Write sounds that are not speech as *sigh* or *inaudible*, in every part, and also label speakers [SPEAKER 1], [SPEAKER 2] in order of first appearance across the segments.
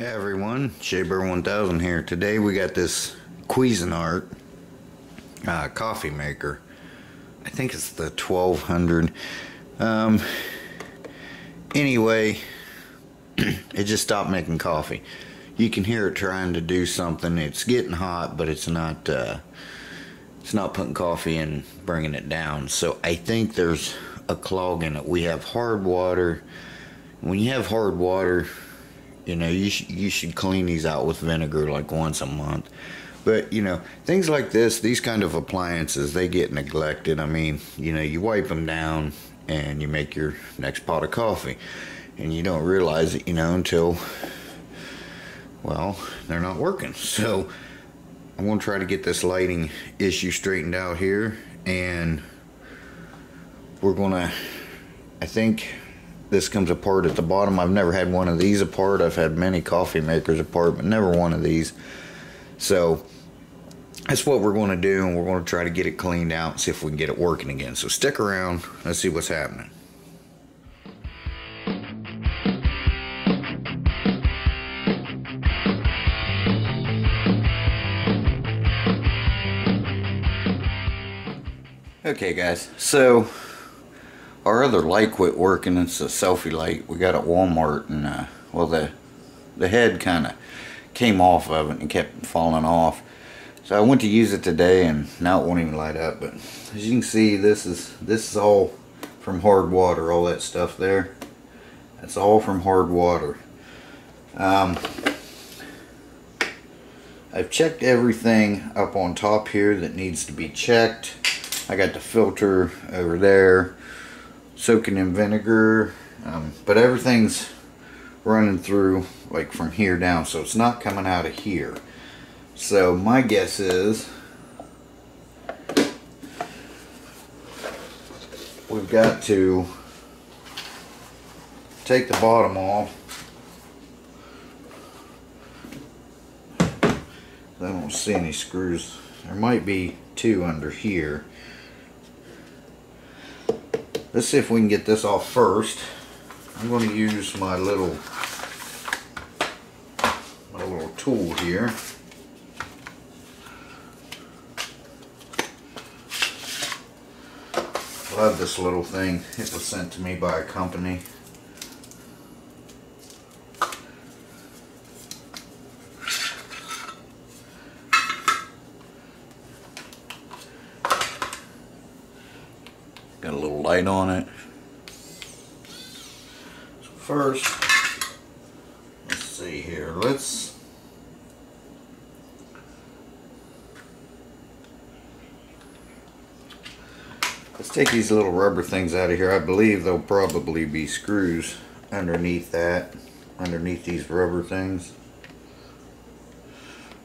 [SPEAKER 1] Hey everyone, Shabear 1000 here. Today we got this Cuisinart uh, coffee maker. I think it's the 1200. Um, anyway, *clears throat* it just stopped making coffee. You can hear it trying to do something. It's getting hot, but it's not. Uh, it's not putting coffee in, bringing it down. So I think there's a clog in it. We have hard water. When you have hard water, you know you sh- you should clean these out with vinegar like once a month. But you know things like this, these kind of appliances, they get neglected. I mean, you know, you wipe them down and you make your next pot of coffee, and you don't realize it, you know, until well, they're not working. *laughs* So I'm gonna try to get this lighting issue straightened out here, and we're gonna. I think this comes apart at the bottom. I've never had one of these apart. I've had many coffee makers apart, but never one of these. So that's what we're going to do, and we're going to try to get it cleaned out and see if we can get it working again. So stick around. Let's see what's happening. Okay, guys. So our other light quit working. It's a selfie light we got at Walmart, and uh, well, the the head kind of came off of it and kept falling off. So I went to use it today, and now it won't even light up. But as you can see, this is this is all from hard water. All that stuff there, that's all from hard water. Um, I've checked everything up on top here that needs to be checked. I got the filter over there soaking in vinegar um, but everything's running through like from here down so it's not coming out of here. So my guess is we've got to take the bottom off. I don't see any screws. There might be two under here Let's see if we can get this off first. I'm going to use my little my little tool here. Love this little thing. It was sent to me by a company. Light on it. So first, let's see here. Let's let's take these little rubber things out of here. I believe there'll probably be screws underneath that, underneath these rubber things,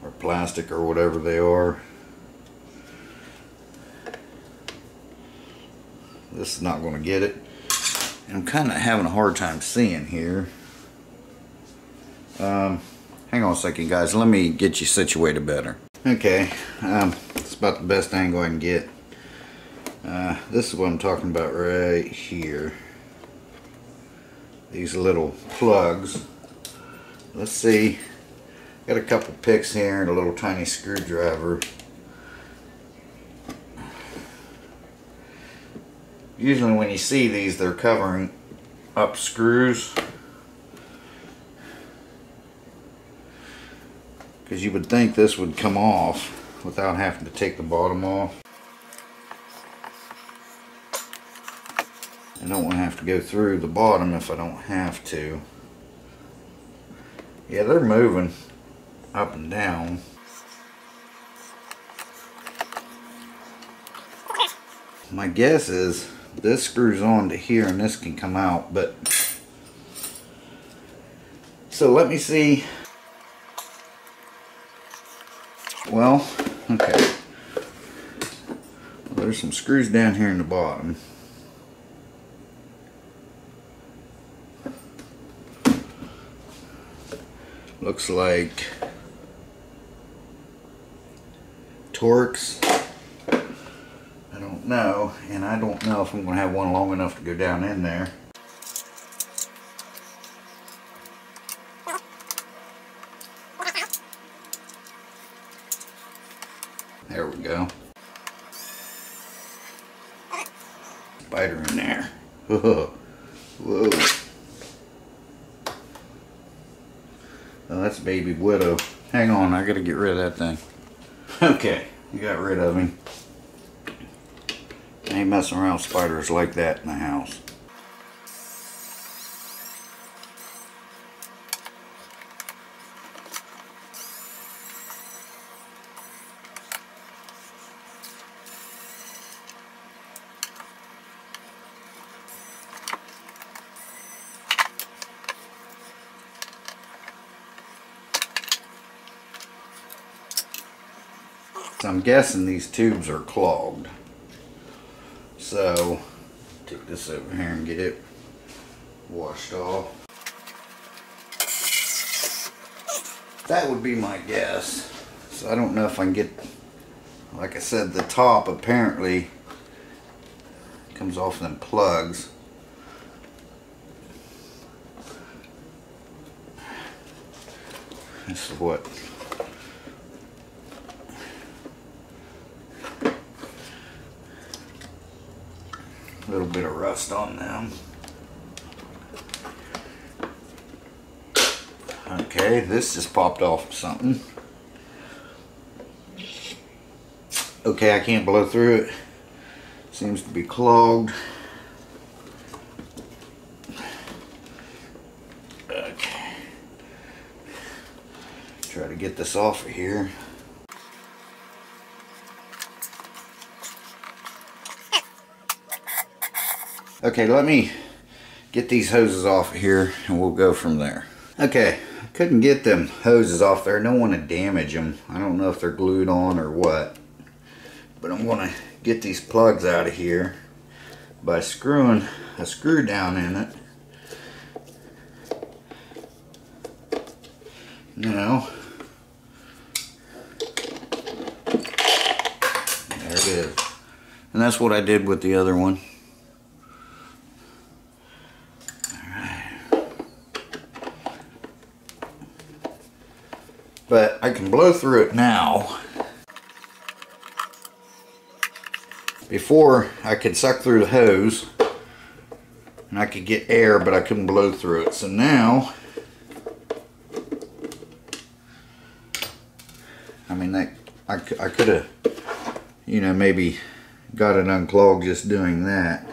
[SPEAKER 1] or plastic or whatever they are. This is not going to get it. I'm kind of having a hard time seeing here. Um, hang on a second, guys. Let me get you situated better. Okay, um, it's about the best angle I can get. Uh, this is what I'm talking about right here. These little plugs. Let's see. Got a couple picks here and a little tiny screwdriver. Usually when you see these they're covering up screws. Because you would think this would come off without having to take the bottom off. I don't want to have to go through the bottom if I don't have to. Yeah they're moving up and down. My guess is this screws on to here and this can come out but so let me see. Well okay. Well, there's some screws down here in the bottom. Looks like Torx know, and I don't know if I'm going to have one long enough to go down in there. There we go. Spider in there. Whoa. *laughs* Whoa. Oh, that's baby widow. Hang on, I gotta get rid of that thing. *laughs* Okay, you got rid of him messing around spiders like that in the house. I'm guessing these tubes are clogged. So, take this over here and get it washed off. That would be my guess. So I don't know if I can get, like I said, the top apparently comes off them plugs. This is what little bit of rust on them. Okay, this just popped off something. Okay, I can't blow through it. Seems to be clogged. Okay. Try to get this off of here. Okay, let me get these hoses off here and we'll go from there. Okay, couldn't get them hoses off there. Don't want to damage them. I don't know if they're glued on or what. But I'm going to get these plugs out of here by screwing a screw down in it. Now, there it is. And that's what I did with the other one. But I can blow through it now. Before I could suck through the hose and I could get air but I couldn't blow through it. So now I mean that I, I could have you know maybe got it unclogged just doing that.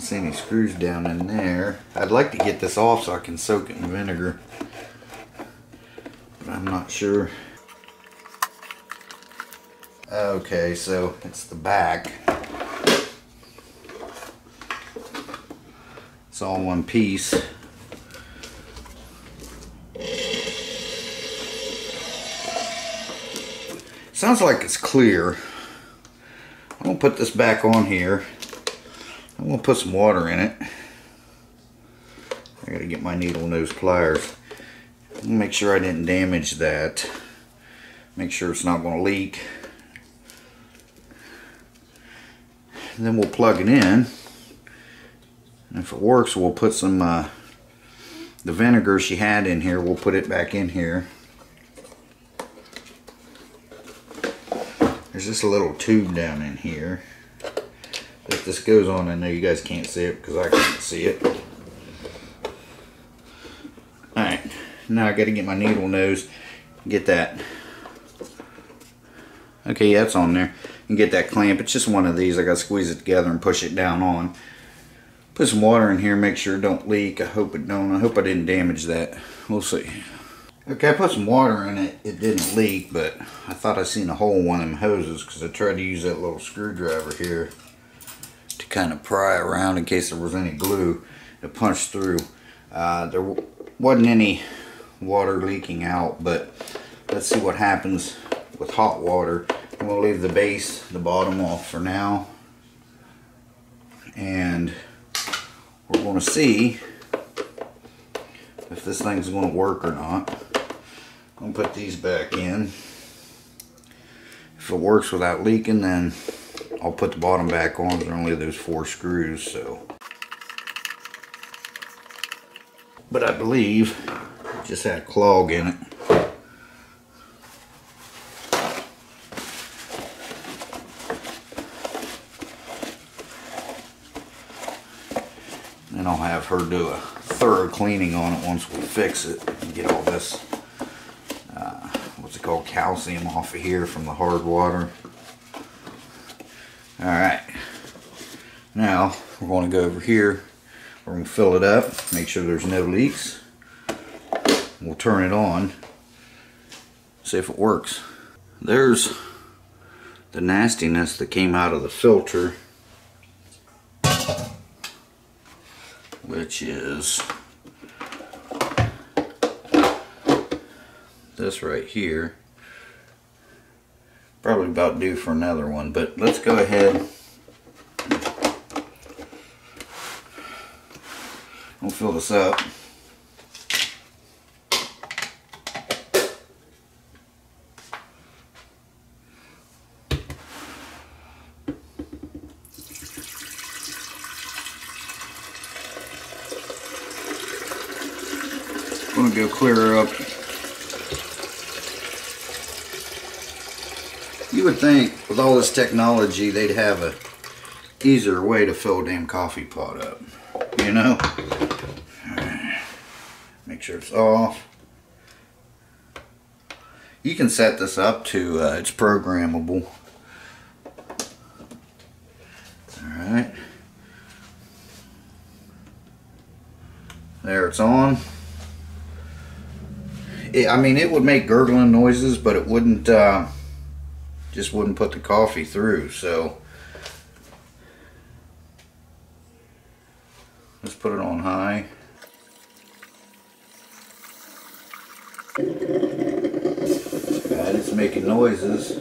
[SPEAKER 1] Don't see any screws down in there. I'd like to get this off so I can soak it in vinegar. But I'm not sure. Okay, so it's the back. It's all one piece. Sounds like it's clear. I'm gonna put this back on here. I'm gonna put some water in it. I gotta get my needle nose pliers. Make sure I didn't damage that. Make sure it's not gonna leak. And then we'll plug it in. And if it works, we'll put some, uh, the vinegar she had in here, we'll put it back in here. There's just a little tube down in here. If this goes on, I know you guys can't see it because I can't see it. Alright, now I gotta get my needle nose, get that. Okay, yeah, it's on there. And get that clamp. It's just one of these. I gotta squeeze it together and push it down on. Put some water in here, make sure it don't leak. I hope it don't. I hope I didn't damage that. We'll see. Okay, I put some water in it. It didn't leak, but I thought I seen a hole in one of them hoses because I tried to use that little screwdriver here kind of pry around in case there was any glue to punch through. Uh, there wasn't any water leaking out, but let's see what happens with hot water. I'm going to leave the base, the bottom off for now. And we're going to see if this thing's going to work or not. I'm going to put these back in. If it works without leaking, then I'll put the bottom back on. There's only those four screws, so. But I believe Just had a clog in it. Then I'll have her do a thorough cleaning on it once we fix it and get all this, uh, what's it called, calcium off of here from the hard water. Alright, now we're going to go over here, we're going to fill it up, make sure there's no leaks. We'll turn it on, see if it works. There's the nastiness that came out of the filter which is this right here. Probably about due for another one, but let's go ahead. We'll fill this up. gonna go clear up. You would think with all this technology they'd have a easier way to fill a damn coffee pot up. You know? Make sure it's off. You can set this up to, uh, it's programmable. Alright. There it's on it, I mean, it would make gurgling noises, but it wouldn't, uh, just wouldn't put the coffee through. So let's put it on high. God, it's making noises.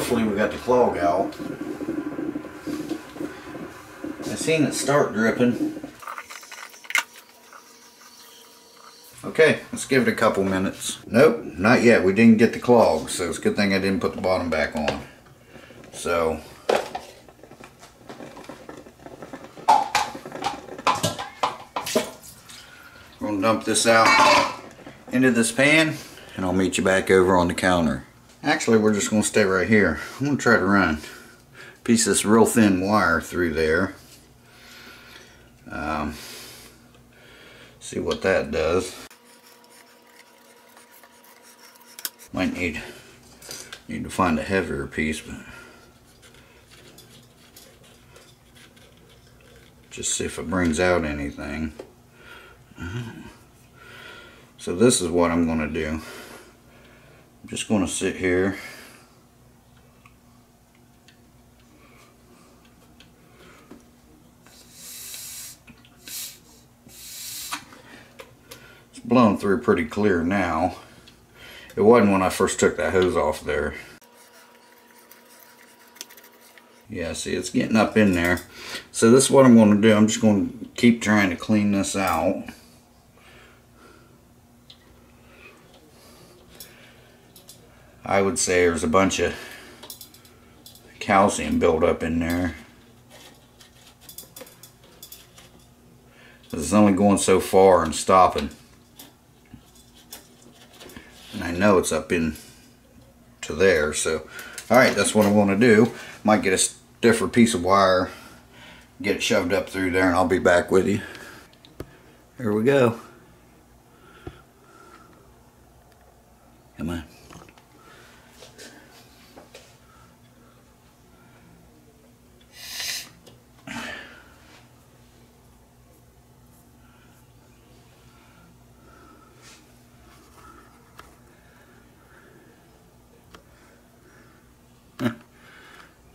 [SPEAKER 1] Hopefully we got the clog out. I seen it start dripping. Okay, let's give it a couple minutes. Nope, not yet. We didn't get the clog, so it's a good thing I didn't put the bottom back on. So, we're gonna dump this out into this pan, and I'll meet you back over on the counter. Actually, we're just going to stay right here. I'm going to try to run a piece of this real thin wire through there. Um, see what that does. Might need need to find a heavier piece, but just see if it brings out anything. So this is what I'm going to do. I'm just going to sit here. It's blown through pretty clear now. It wasn't when I first took that hose off there. Yeah see it's getting up in there. So this is what I'm going to do. I'm just going to keep trying to clean this out I would say there's a bunch of calcium buildup in there. It's only going so far and stopping. And I know it's up in to there, so alright, that's what I want to do. Might get a stiffer piece of wire, get it shoved up through there, and I'll be back with you. Here we go. Come on.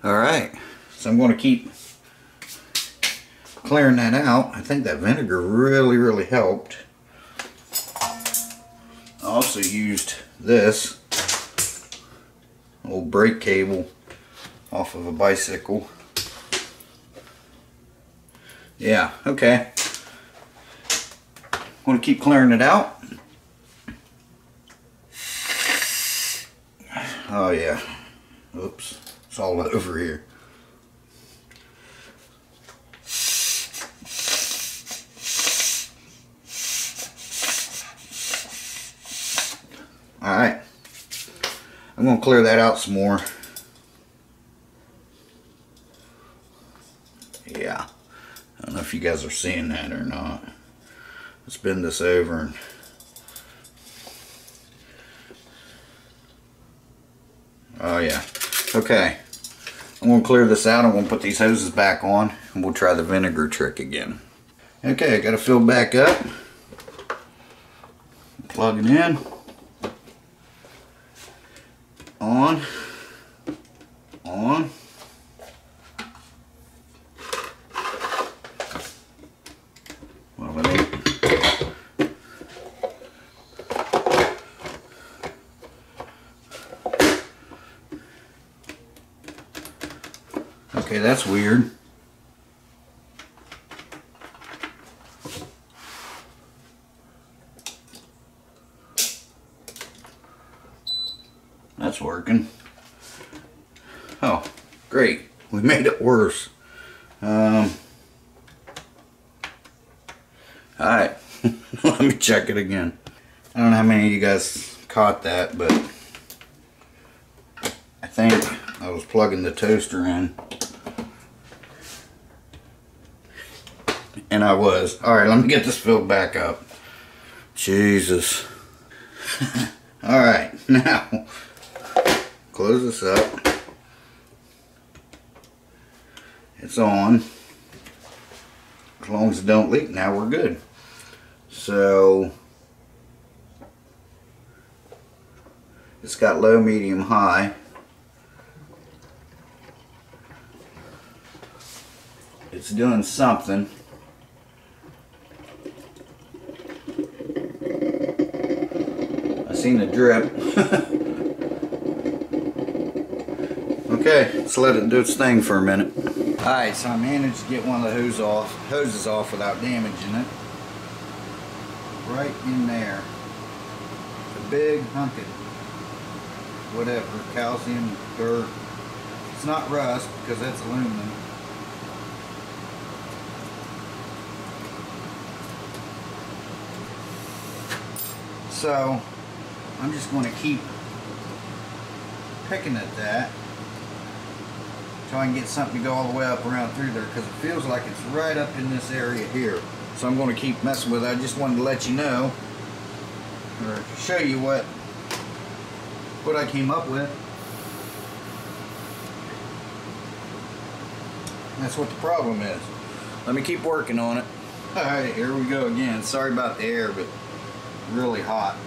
[SPEAKER 1] All right, so I'm going to keep clearing that out. I think that vinegar really, really helped. I also used this old brake cable off of a bicycle. Yeah, okay. I'm going to keep clearing it out. Oh yeah, it's all over here. Alright. I'm going to clear that out some more. Yeah. I don't know if you guys are seeing that or not. Let's bend this over and Oh yeah. Okay. I'm going to clear this out. I'm going to put these hoses back on and we'll try the vinegar trick again. Okay, I got to fill back up. Plug it in. On. On. Well, let me Okay, that's weird. That's working. Oh, great. We made it worse. Um, Alright, *laughs* let me check it again. I don't know how many of you guys caught that, but I think I was plugging the toaster in. And I was. Alright, let me get this filled back up. Jesus. *laughs* Alright, *laughs* now close this up. It's on. As long as it don't leak, now we're good. So it's got low, medium, high. It's doing something. I seen a drip. okay, let's let it do its thing for a minute. Alright, so I managed to get one of the hose off, hoses off without damaging it. Right in there. A big hunk of whatever, calcium, dirt. It's not rust because that's aluminum. So, I'm just going to keep picking at that. Try and get something to go all the way up around through there because it feels like it's right up in this area here. So I'm going to keep messing with it. I just wanted to let you know or show you what what I came up with. That's what the problem is. Let me keep working on it. Alright, here we go again. Sorry about the air, but really hot.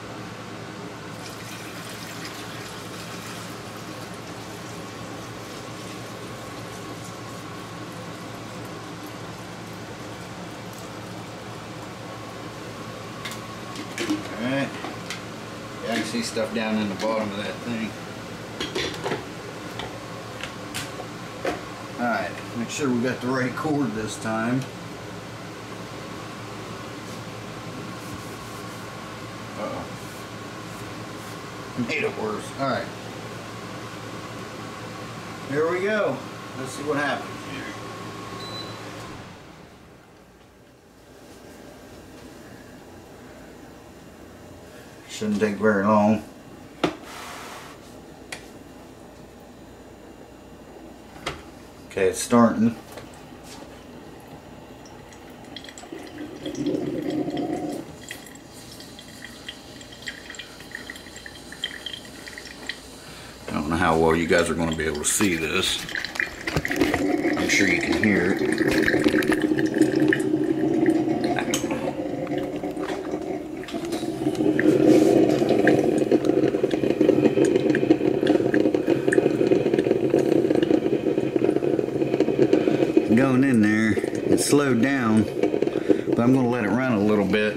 [SPEAKER 1] Alright. Yeah, I can see stuff down in the bottom of that thing. Alright, make sure we got the right cord this time. Uh-oh. Made it worse. Alright. Here we go. Let's see what happens Shouldn't take very long. Okay, it's starting. I don't know how well you guys are going to be able to see this. I'm sure you can hear it. Going in there, it slowed down, but I'm going to let it run a little bit.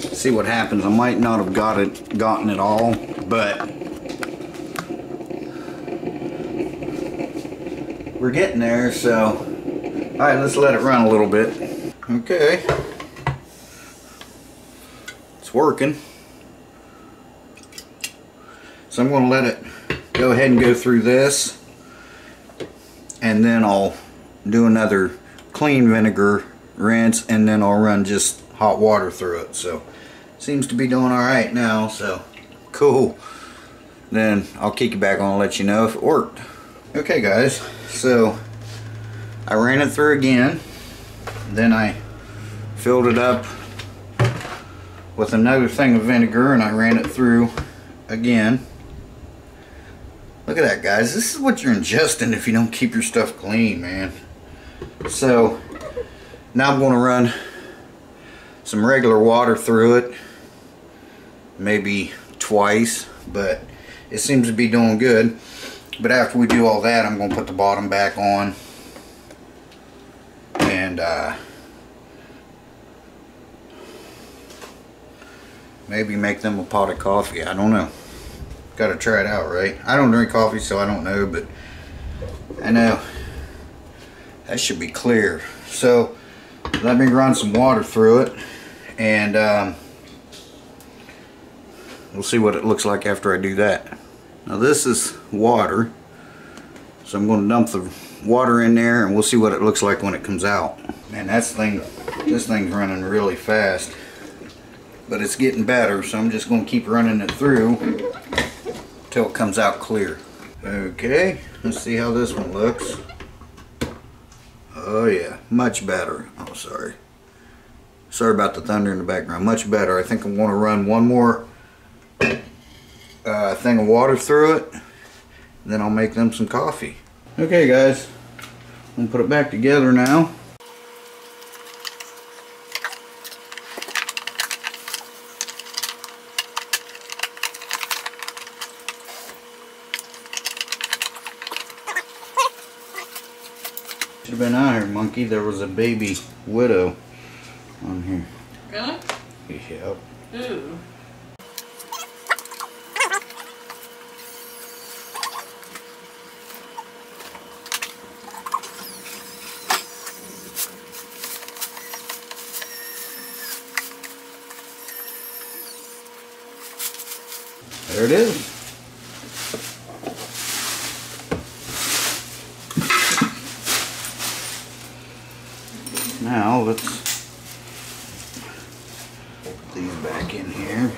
[SPEAKER 1] See what happens. I might not have got it, gotten it all, but we're getting there. So, all right, let's let it run a little bit. Okay, it's working. So I'm going to let it go ahead and go through this. Then I'll do another clean vinegar rinse and then I'll run just hot water through it. So seems to be doing alright now. So cool. Then I'll kick you back on and let you know if it worked. Okay guys, so I ran it through again. Then I filled it up with another thing of vinegar and I ran it through again. Look at that guys, this is what you're ingesting if you don't keep your stuff clean, man. So, now I'm going to run some regular water through it. Maybe twice, but it seems to be doing good. But after we do all that, I'm going to put the bottom back on. And, uh, maybe make them a pot of coffee. I don't know. Got to try it out, right? I don't drink coffee, so I don't know, but I know that should be clear. So let me run some water through it, and um, we'll see what it looks like after I do that. Now this is water, so I'm going to dump the water in there, and we'll see what it looks like when it comes out. Man, that's thing, this thing's running really fast but it's getting better so I'm just going to keep running it through until it comes out clear. Okay let's see how this one looks. Oh yeah much better. Oh sorry. Sorry about the thunder in the background. Much better. I think I'm going to run one more uh, thing of water through it then I'll make them some coffee. Okay guys. I'm gonna put it back together now have been out here, monkey. There was a baby widow on here.
[SPEAKER 2] Really?
[SPEAKER 1] Yep.
[SPEAKER 2] Ooh.
[SPEAKER 1] There it is. Now let's put these back in here.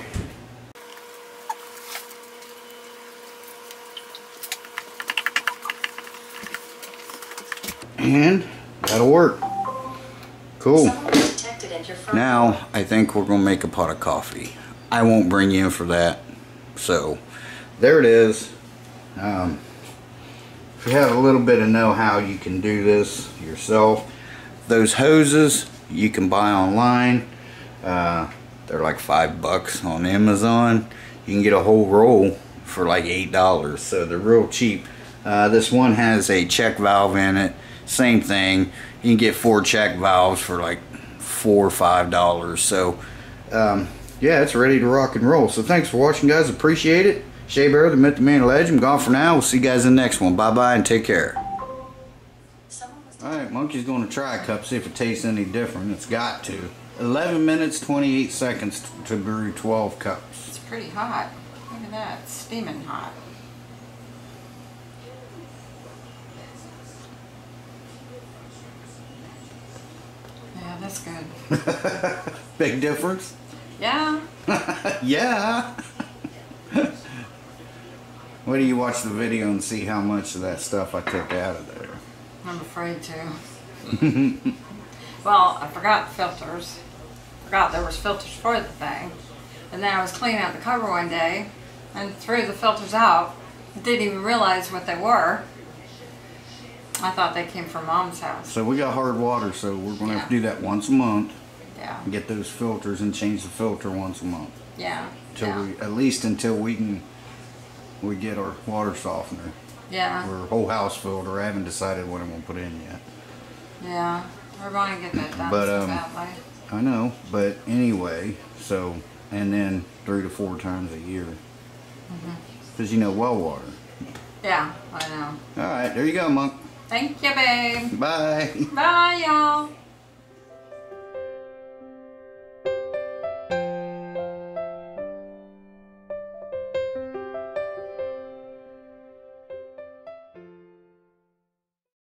[SPEAKER 1] And that'll work. Cool. Now I think we're gonna make a pot of coffee. I won't bring you in for that. So there it is. Um, if you have a little bit of know-how, you can do this yourself. Those hoses you can buy online. Uh, they're like five bucks on Amazon. You can get a whole roll for like eight dollars, so they're real cheap. Uh, this one has a check valve in it. Same thing. You can get four check valves for like four or five dollars. So um, yeah, it's ready to rock and roll. So thanks for watching, guys. Appreciate it. Shea Bear, the Myth, the Man, Legend. Gone for now. We'll see you guys in the next one. Bye bye and take care. Alright, Monkey's going to try a cup, see if it tastes any different. It's got to. 11 minutes, 28 seconds to brew 12 cups.
[SPEAKER 2] It's pretty hot. Look at that. It's steaming hot. That's good. *laughs*
[SPEAKER 1] Big difference?
[SPEAKER 2] Yeah. *laughs*
[SPEAKER 1] yeah. Wait do you watch the video and see how much of that stuff I took out of there.
[SPEAKER 2] I'm afraid to. well, I forgot filters. Forgot there was filters for the thing. And then I was cleaning out the cover one day and threw the filters out. Didn't even realize what they were. I thought they came from mom's house.
[SPEAKER 1] So we got hard water, so we're going to
[SPEAKER 2] Yeah.
[SPEAKER 1] have to do that once a month.
[SPEAKER 2] Yeah.
[SPEAKER 1] Get those filters and change the filter once a month.
[SPEAKER 2] Yeah.
[SPEAKER 1] Till
[SPEAKER 2] yeah.
[SPEAKER 1] we, at least until we can, we get our water softener.
[SPEAKER 2] yeah.
[SPEAKER 1] Or whole house filter. I haven't decided what I'm going to put in yet.
[SPEAKER 2] Yeah. We're going to get that done
[SPEAKER 1] But, um,
[SPEAKER 2] badly.
[SPEAKER 1] I know, but anyway, so, and then three to four times a year.
[SPEAKER 2] Mm-hmm.
[SPEAKER 1] Because you know well water.
[SPEAKER 2] Yeah, I know.
[SPEAKER 1] All right, there you go, Monk.
[SPEAKER 2] Thank you, babe.
[SPEAKER 1] Bye.
[SPEAKER 2] Bye, y'all.